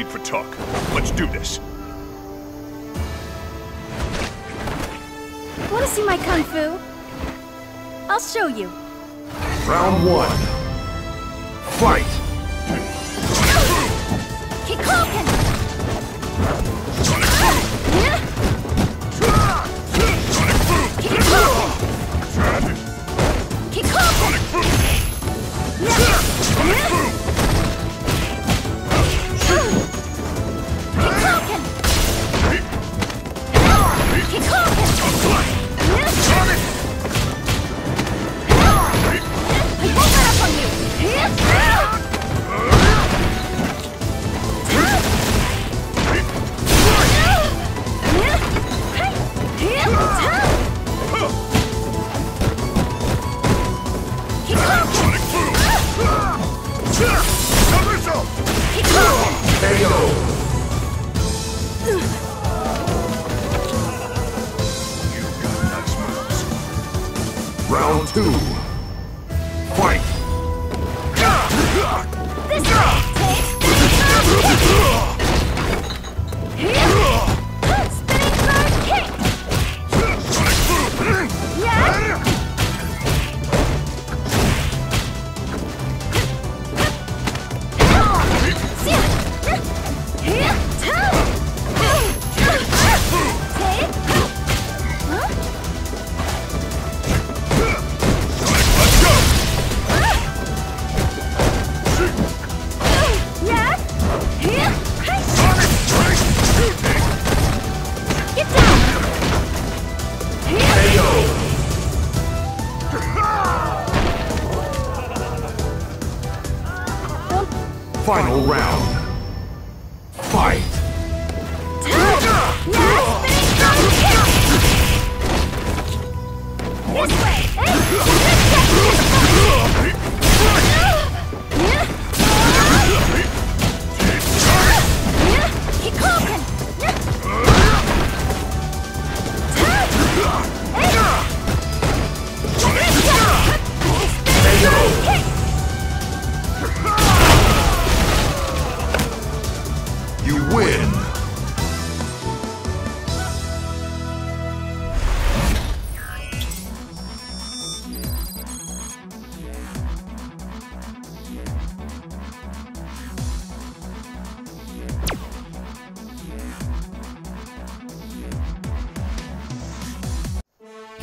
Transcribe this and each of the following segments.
need for talk. Let's do this. Want to see my kung fu? I'll show you. Round one. Fight! Kikoken! Round two. Final round. Fight! This way!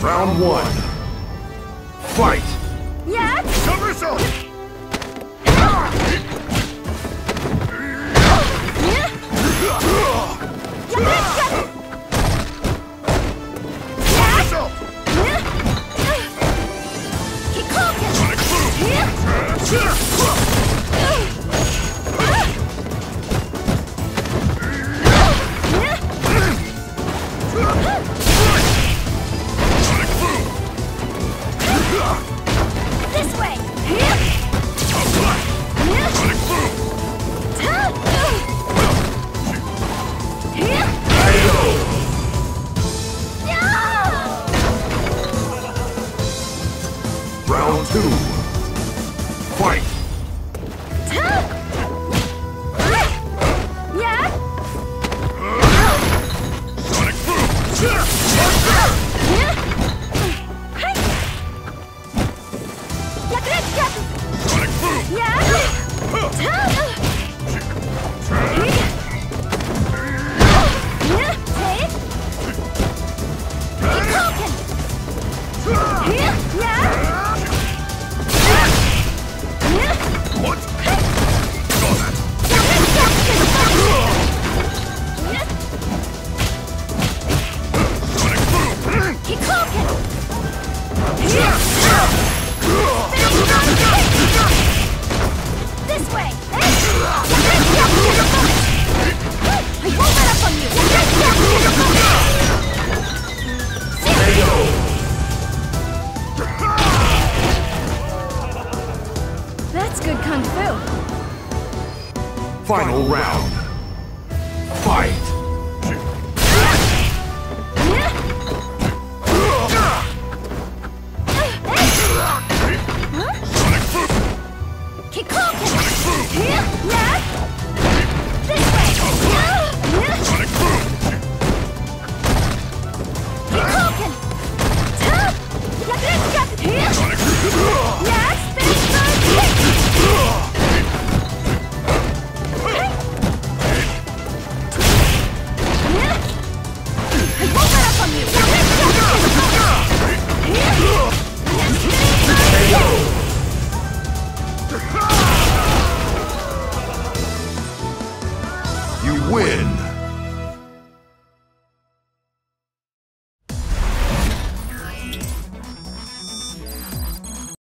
Round one. Fight! Round two. Fight! Yeah? What? That's good kung fu. Final round. Fight! Kikoken! Let's go! win.